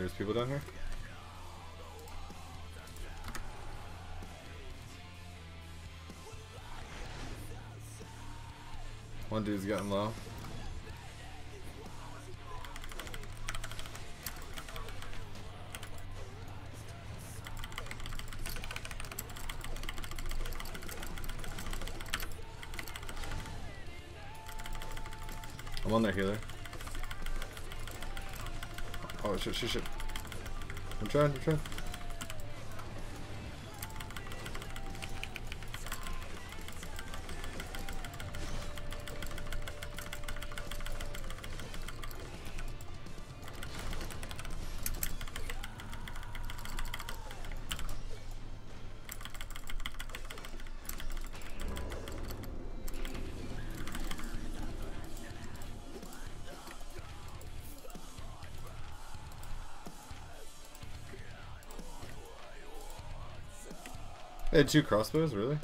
there's people down here. One dude's getting low. I'm on their healer. Oh shit, shit, shit. I'm trying, I'm trying. They had two crossbows, really?